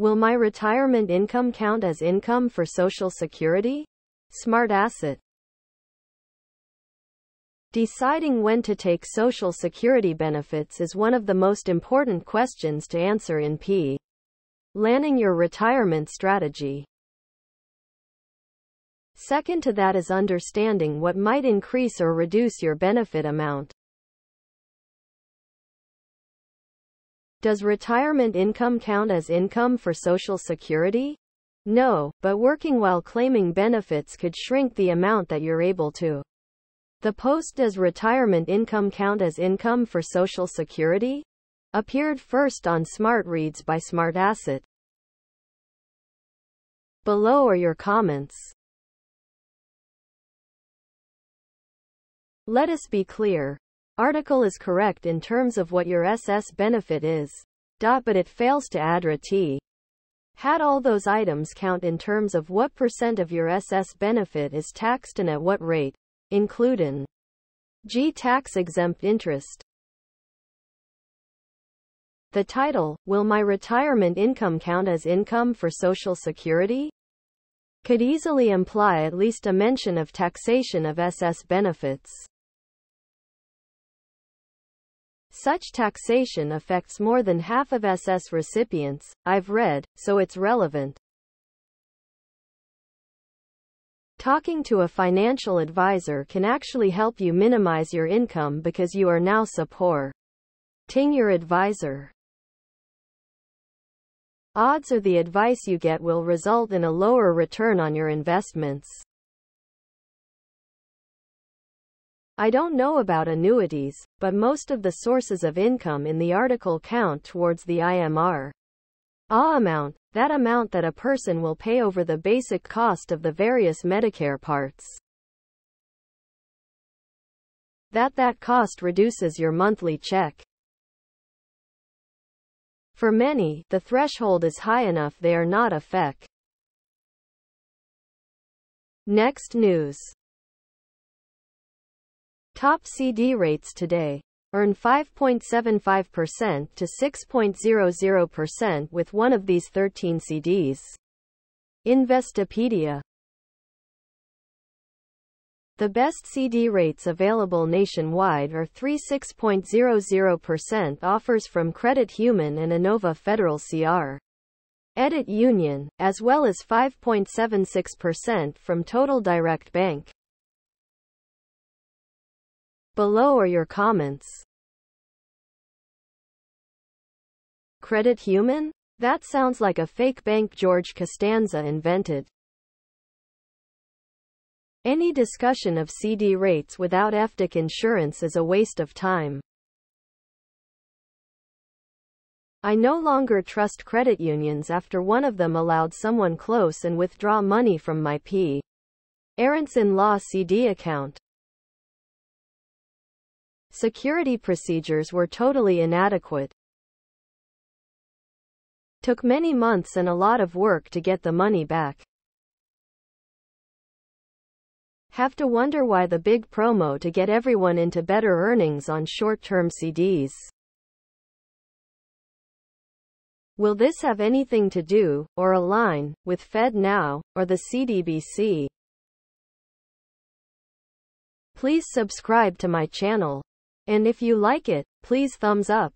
Will my retirement income count as income for Social Security? Smart Asset. Deciding when to take Social Security benefits is one of the most important questions to answer in P. Planning your retirement strategy. Second to that is understanding what might increase or reduce your benefit amount. Does retirement income count as income for Social Security? No, but working while claiming benefits could shrink the amount that you're able to. The post Does retirement income count as income for Social Security? appeared first on Smart Reads by SmartAsset. Below are your comments. Let us be clear. Article is correct in terms of what your SS benefit is. But it fails to add RT. Had all those items count in terms of what percent of your SS benefit is taxed and at what rate, including G tax exempt interest. The title, Will My Retirement Income Count as Income for Social Security? could easily imply at least a mention of taxation of SS benefits. Such taxation affects more than half of SS recipients, I've read, so it's relevant. Talking to a financial advisor can actually help you minimize your income because you are now supporting your advisor. Odds are the advice you get will result in a lower return on your investments. I don't know about annuities, but most of the sources of income in the article count towards the IMR. A amount, that amount that a person will pay over the basic cost of the various Medicare parts. That that cost reduces your monthly check. For many, the threshold is high enough they are not a FEC. Next news. Top CD rates today. Earn 5.75% to 6.00% with one of these 13 CDs. Investopedia. The best CD rates available nationwide are 36.00% offers from Credit Human and Inova Federal CR. Edit Union, as well as 5.76% from Total Direct Bank. Below are your comments. Credit Human? That sounds like a fake bank George Costanza invented. Any discussion of CD rates without FDIC insurance is a waste of time. I no longer trust credit unions after one of them allowed someone close and withdraw money from my P. Aronson Law CD account. Security procedures were totally inadequate. Took many months and a lot of work to get the money back. Have to wonder why the big promo to get everyone into better earnings on short-term CDs. Will this have anything to do, or align, with FedNow, or the CDBC? Please subscribe to my channel. And if you like it, please thumbs up.